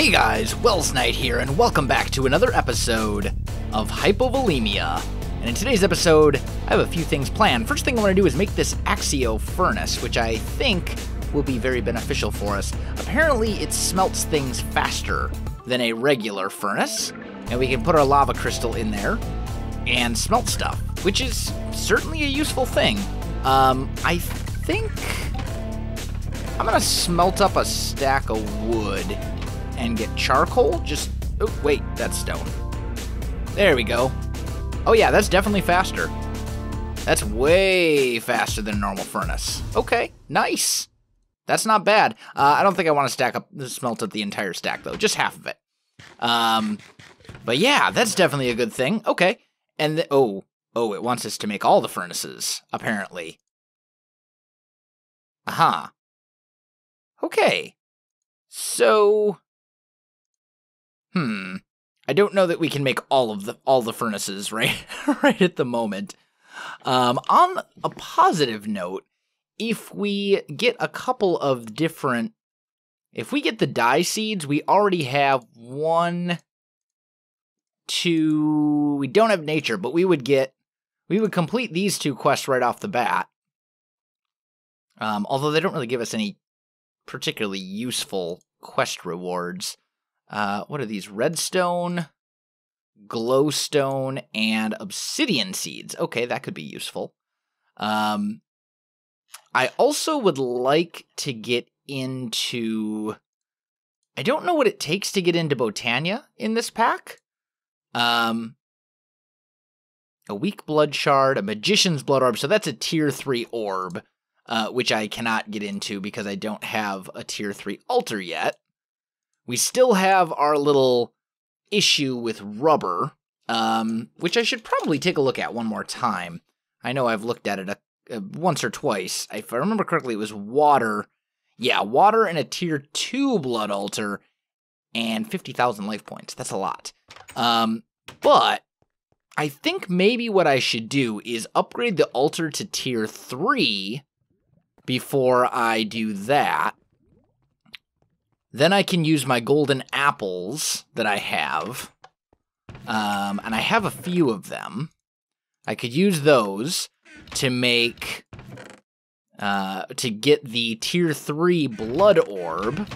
Hey guys, Welsknight here, and welcome back to another episode of Hypovolemia. And in today's episode, I have a few things planned. First thing I want to do is make this Accio furnace, which I think will be very beneficial for us. Apparently, it smelts things faster than a regular furnace, and we can put our lava crystal in there and smelt stuff, which is certainly a useful thing. Um, I think I'm gonna smelt up a stack of wood and get charcoal. Just oh wait, that's stone. There we go. Oh yeah, that's definitely faster. That's way faster than a normal furnace. Okay, nice. That's not bad. Uh, I don't think I want to stack up, the smelt up the entire stack though, just half of it. Um, but yeah, that's definitely a good thing. Okay, and oh, oh, it wants us to make all the furnaces apparently. Aha. Uh-huh. Okay. So, hmm. I don't know that we can make all of the all the furnaces right right at the moment. Um, on a positive note, if we get a couple of different, if we get the dye seeds, we already have one, two. We don't have nature, but we would get, we would complete these two quests right off the bat. Um, although they don't really give us any particularly useful quest rewards. Uh, what are these? Redstone, glowstone, and obsidian seeds. Okay, that could be useful. Um, I also would like to get into. I don't know what it takes to get into Botania in this pack. Um, a weak blood shard, a magician's blood orb. So that's a tier three orb uh, which I cannot get into because I don't have a tier 3 altar yet. We still have our little issue with rubber, um, which I should probably take a look at one more time. I know I've looked at it a, a, once or twice. If I remember correctly, it was water. Yeah, water and a tier 2 blood altar and 50,000 life points. That's a lot. Um, but I think maybe what I should do is upgrade the altar to tier 3 before I do that. Then I can use my golden apples that I have. Um, and I have a few of them. I could use those to make uh, to get the tier 3 blood orb.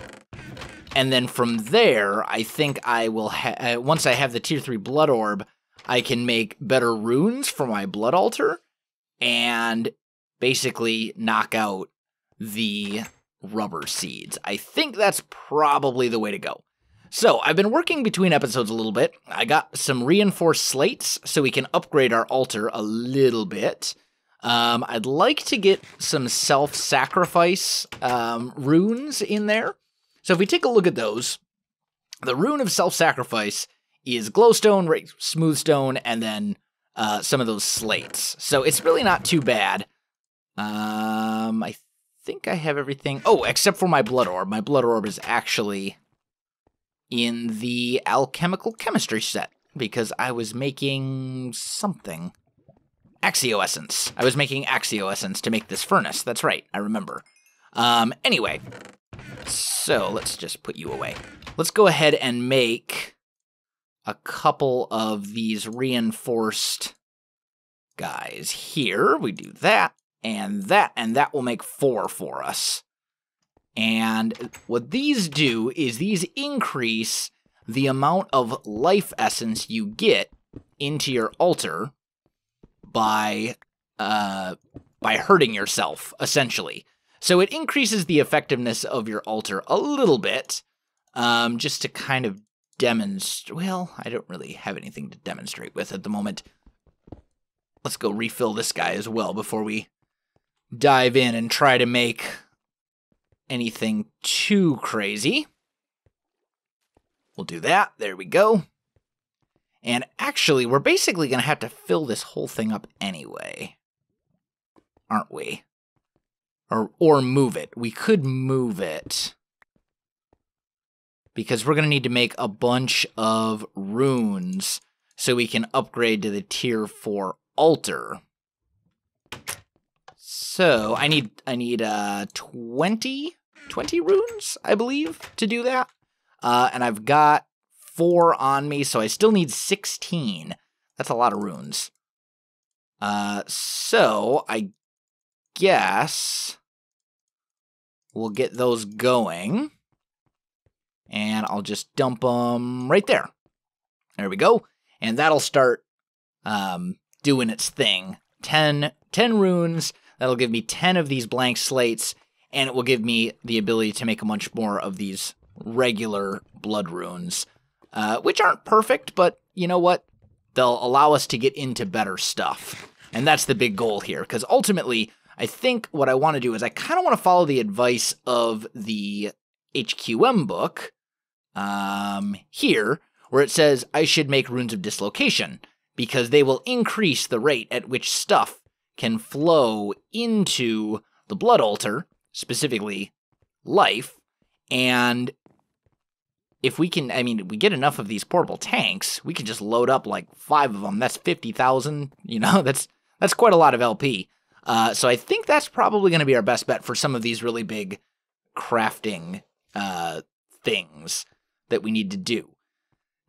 And then from there, I think I will ha- uh, once I have the tier 3 blood orb, I can make better runes for my blood altar and basically knock out the rubber seeds. I think that's probably the way to go. So, I've been working between episodes a little bit. I got some reinforced slates so we can upgrade our altar a little bit. Um, I'd like to get some self sacrifice um, runes in there. So, if we take a look at those, the rune of self sacrifice is glowstone, smoothstone, and then uh, some of those slates. So, it's really not too bad. Um, I think I have everything. Oh, except for my blood orb. My blood orb is actually in the alchemical chemistry set because I was making something. Accio essence. I was making Accio essence to make this furnace. That's right. I remember. Um, anyway, so let's just put you away. Let's go ahead and make a couple of these reinforced guys here. We do that and that, and that will make four for us. And what these do is these increase the amount of life essence you get into your altar by uh, by hurting yourself, essentially. So it increases the effectiveness of your altar a little bit, um, just to kind of demonstrate. Well, I don't really have anything to demonstrate with at the moment. Let's go refill this guy as well before we dive in and try to make anything too crazy. We'll do that. There we go. And actually, we're basically going to have to fill this whole thing up anyway. Aren't we? Or or move it. We could move it. Because we're going to need to make a bunch of runes so we can upgrade to the tier 4 altar. So I need I need uh 20, 20 runes, I believe, to do that. uh, and I've got four on me, so I still need 16. That's a lot of runes. Uh, so I guess we'll get those going. And I'll just dump them right there. There we go. And that'll start um, doing its thing. 10, 10 runes. That'll give me 10 of these blank slates. And it will give me the ability to make a bunch more of these regular blood runes, uh, which aren't perfect, but you know what? They'll allow us to get into better stuff. And that's the big goal here, because ultimately, I think what I want to do is I kind of want to follow the advice of the HQM book um, here, where it says I should make runes of dislocation, because they will increase the rate at which stuff can flow into the blood altar, specifically life, and if we can, I mean, we get enough of these portable tanks, we can just load up like five of them. That's 50,000, you know, that's, that's quite a lot of LP. Uh, so I think that's probably going to be our best bet for some of these really big crafting uh, things that we need to do.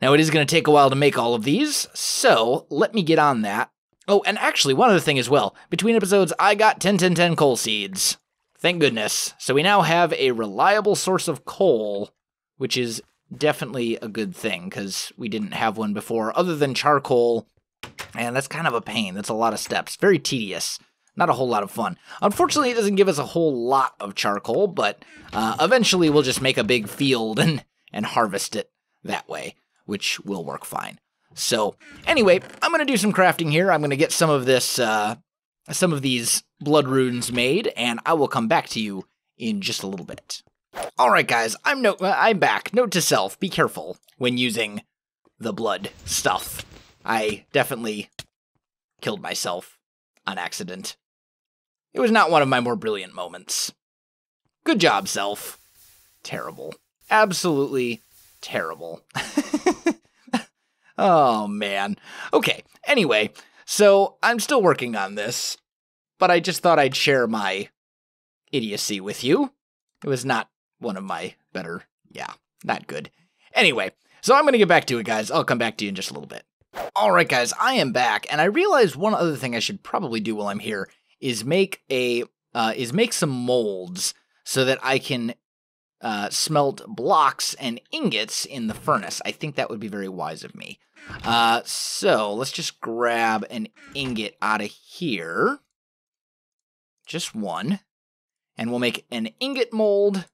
Now, it is going to take a while to make all of these, so let me get on that. Oh, and actually, one other thing as well. Between episodes, I got 10 10 10 coal seeds. Thank goodness. So we now have a reliable source of coal, which is definitely a good thing because we didn't have one before other than charcoal. And that's kind of a pain. That's a lot of steps. Very tedious. Not a whole lot of fun. Unfortunately, it doesn't give us a whole lot of charcoal, but uh, eventually we'll just make a big field and, and harvest it that way, which will work fine. So, anyway, I'm going to do some crafting here. I'm going to get some of this, uh, some of these blood runes made, and I will come back to you in just a little bit. All right, guys, I'm no, uh, I'm back. Note to self: be careful when using the blood stuff. I definitely killed myself on accident. It was not one of my more brilliant moments. Good job, self. Terrible. Absolutely terrible. oh, man. Okay, anyway, so I'm still working on this, but I just thought I'd share my idiocy with you. It was not one of my better, yeah, not good. Anyway, so I'm going to get back to it, guys. I'll come back to you in just a little bit. All right, guys, I am back, and I realized one other thing I should probably do while I'm here is make a uh, is make some molds so that I can uh, smelt blocks and ingots in the furnace. I think that would be very wise of me. Uh, so let's just grab an ingot out of here, just one, and we'll make an ingot mold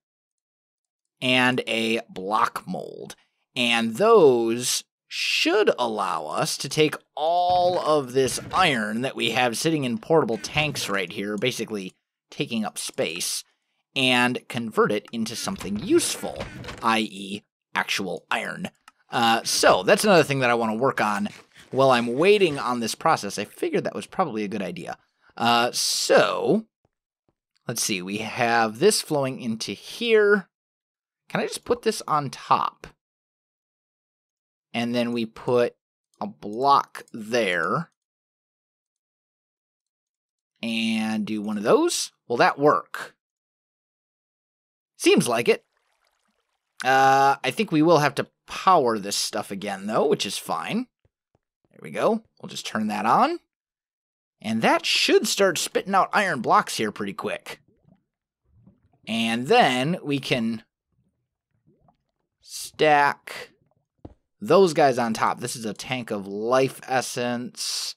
and a block mold. And those should allow us to take all of this iron that we have sitting in portable tanks right here, basically taking up space, and convert it into something useful, i.e., actual iron. Uh, so that's another thing that I want to work on while I'm waiting on this process. I figured that was probably a good idea. Uh, so let's see, we have this flowing into here. Can I just put this on top? And then we put a block there. And do one of those. Will that work? Seems like it. Uh, I think we will have to power this stuff again, though, which is fine. There we go. We'll just turn that on. And that should start spitting out iron blocks here pretty quick. And then we can stack those guys on top. This is a tank of life essence.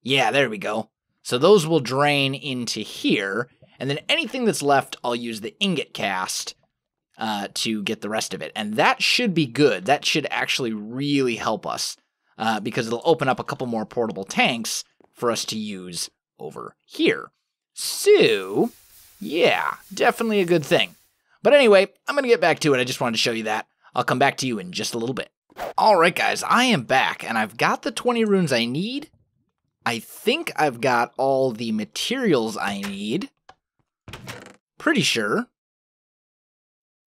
Yeah, there we go. So those will drain into here, and then anything that's left, I'll use the ingot cast uh, to get the rest of it. And that should be good. That should actually really help us uh, because it'll open up a couple more portable tanks for us to use over here. So, yeah, definitely a good thing. But anyway, I'm going to get back to it. I just wanted to show you that. I'll come back to you in just a little bit. All right, guys, I am back, and I've got the 20 runes I need. I think I've got all the materials I need. Pretty sure.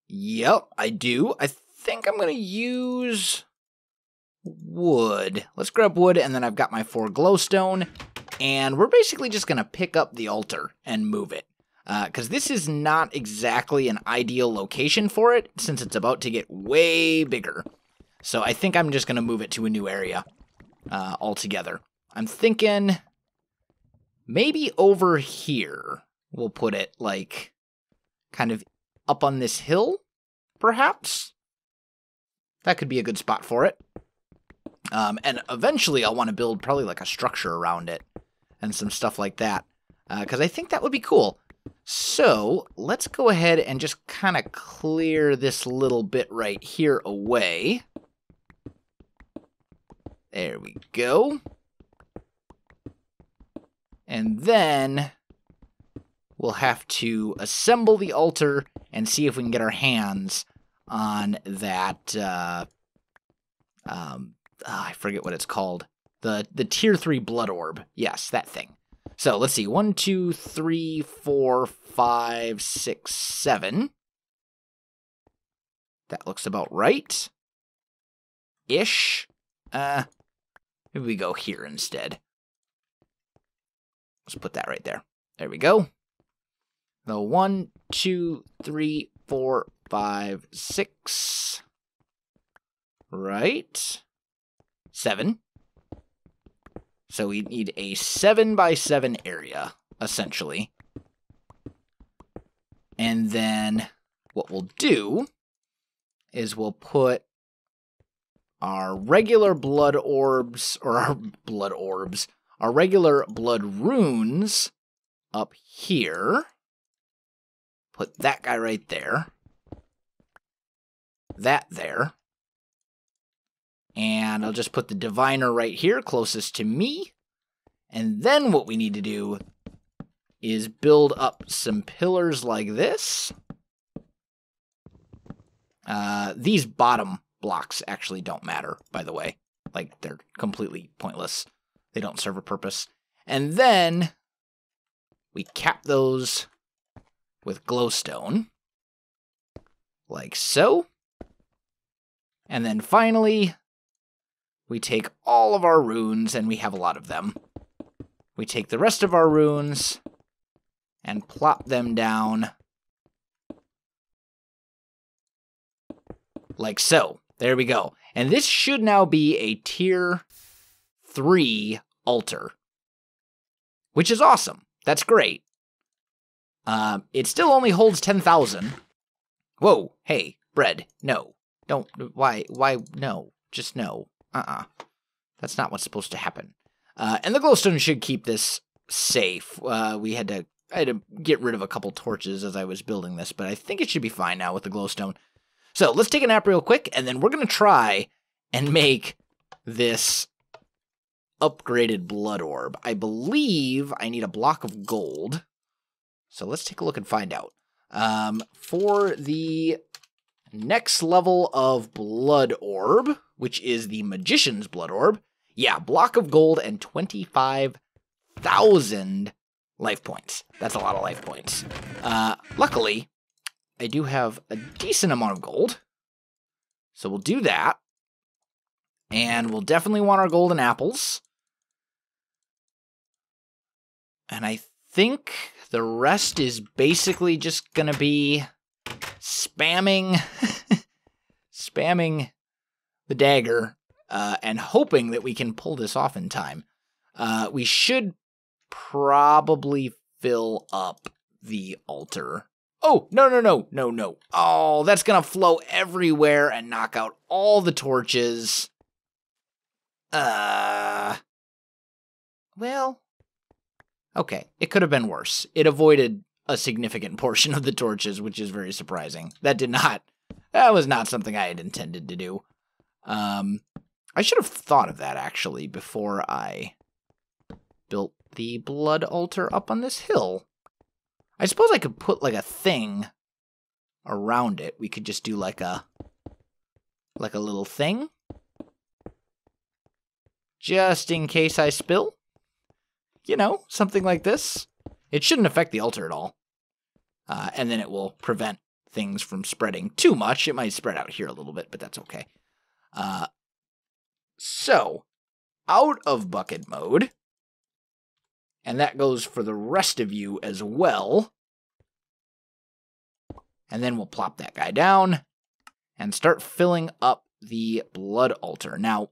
Yep, I do. I think I'm going to use wood. Let's grab wood, and then I've got my four glowstone, and we're basically just going to pick up the altar and move it. because uh, this is not exactly an ideal location for it since it's about to get way bigger. So I think I'm just going to move it to a new area uh, altogether. I'm thinking maybe over here we'll put it like kind of up on this hill, perhaps. That could be a good spot for it. Um, and eventually I'll want to build probably like a structure around it and some stuff like that because uh, I think that would be cool. So let's go ahead and just kind of clear this little bit right here away. There we go. And then we'll have to assemble the altar and see if we can get our hands on that. Uh, um, oh, I forget what it's called. The the tier three blood orb. Yes, that thing. So let's see. One, two, three, four, five, six, seven. That looks about right. Ish. Uh, maybe we go here instead. Let's put that right there. There we go. The one, two, three, four, five, six. Right. Seven. So we need a 7 by 7 area, essentially. And then what we'll do is we'll put our regular blood orbs, or our blood orbs, our regular blood runes up here. Put that guy right there. That there. And I'll just put the diviner right here, closest to me. And then what we need to do is build up some pillars like this. Uh, these bottom blocks actually don't matter, by the way. Like, they're completely pointless. They don't serve a purpose. And then we cap those with glowstone. Like so. And then finally, we take all of our runes, and we have a lot of them. We take the rest of our runes and plop them down like so. There we go. And this should now be a tier 3 altar, which is awesome. That's great. Uh, it still only holds 10,000. Whoa, hey, bread, no. Don't, why, why, no, just no. Uh-uh. That's not what's supposed to happen. Uh, and the glowstone should keep this safe. Uh, we had to I had to get rid of a couple torches as I was building this, but I think it should be fine now with the glowstone. So let's take a nap real quick, and then we're gonna try and make this upgraded blood orb. I believe I need a block of gold. So let's take a look and find out. Um, for the next level of blood orb, which is the magician's blood orb, yeah, block of gold and 25,000 life points. That's a lot of life points. Uh, luckily, I do have a decent amount of gold. So we'll do that. And we'll definitely want our golden apples. And I think the rest is basically just going to be spamming spamming the dagger uh, and hoping that we can pull this off in time. Uh, we should probably fill up the altar. Oh, no, no, no, no, no. Oh, that's going to flow everywhere and knock out all the torches. Uh. Well. Okay, it could have been worse. It avoided a significant portion of the torches, which is very surprising. That did not. That was not something I had intended to do. Um, I should have thought of that actually before I built the blood altar up on this hill. I suppose I could put like a thing around it. We could just do like a like a little thing. Just in case I spill. You know, something like this. It shouldn't affect the altar at all. Uh, and then it will prevent things from spreading too much. It might spread out here a little bit, but that's okay. Uh, so, out of bucket mode, and that goes for the rest of you as well. And then we'll plop that guy down and start filling up the blood altar. Now,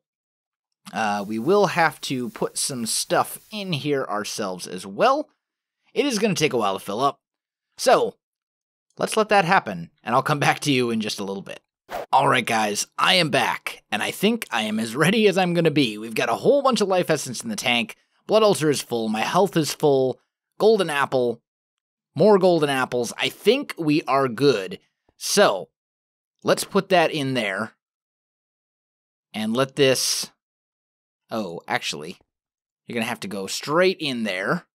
uh, we will have to put some stuff in here ourselves as well. It is going to take a while to fill up. So, let's let that happen, and I'll come back to you in just a little bit. Alright, guys, I am back, and I think I am as ready as I'm going to be. We've got a whole bunch of life essence in the tank. Blood altar is full, my health is full, golden apple, more golden apples. I think we are good. So, let's put that in there and let this. Oh, actually, you're going to have to go straight in there.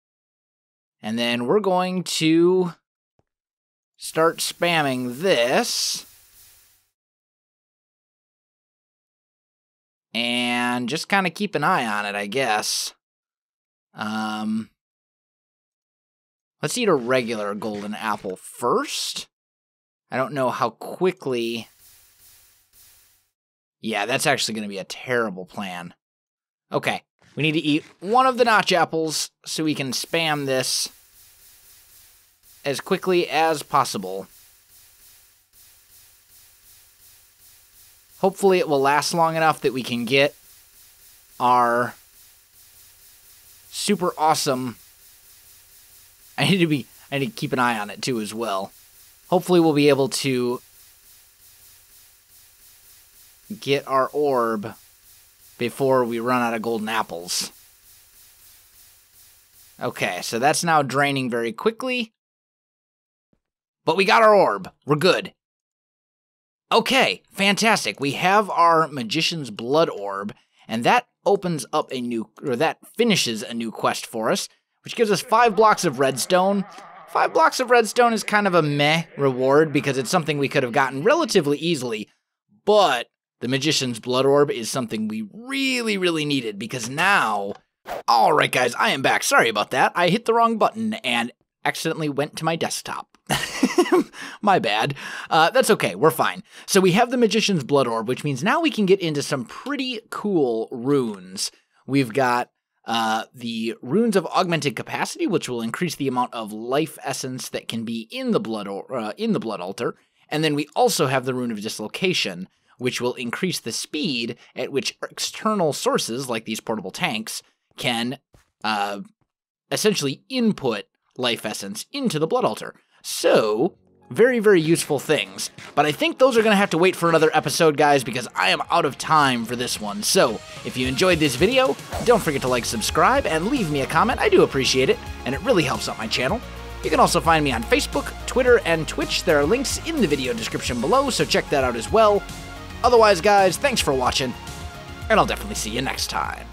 And then we're going to start spamming this. And just kind of keep an eye on it, I guess. Um, let's eat a regular golden apple first. I don't know how quickly. Yeah, that's actually going to be a terrible plan. Okay, we need to eat one of the notch apples so we can spam this as quickly as possible. Hopefully it will last long enough that we can get our super awesome. I need to be I need to keep an eye on it too as well. Hopefully we'll be able to get our orb before we run out of golden apples. Okay, so that's now draining very quickly. But we got our orb. We're good. Okay, fantastic. We have our Magician's Blood Orb, and that opens up a new, or that finishes a new quest for us, which gives us five blocks of redstone. Five blocks of redstone is kind of a meh reward because it's something we could have gotten relatively easily, but the Magician's Blood Orb is something we really, really needed because now. Alright, guys, I am back. Sorry about that. I hit the wrong button and accidentally went to my desktop. my bad. Uh, that's okay. We're fine. So we have the Magician's Blood Orb, which means now we can get into some pretty cool runes. We've got uh, the runes of augmented capacity, which will increase the amount of life essence that can be in the blood or, uh, in the blood altar, and then we also have the rune of dislocation, which will increase the speed at which external sources, like these portable tanks, can uh, essentially input life essence into the blood altar. So, very, very useful things. But I think those are going to have to wait for another episode, guys, because I am out of time for this one. So, if you enjoyed this video, don't forget to like, subscribe, and leave me a comment. I do appreciate it, and it really helps out my channel. You can also find me on Facebook, Twitter, and Twitch. There are links in the video description below, so check that out as well. Otherwise, guys, thanks for watching, and I'll definitely see you next time.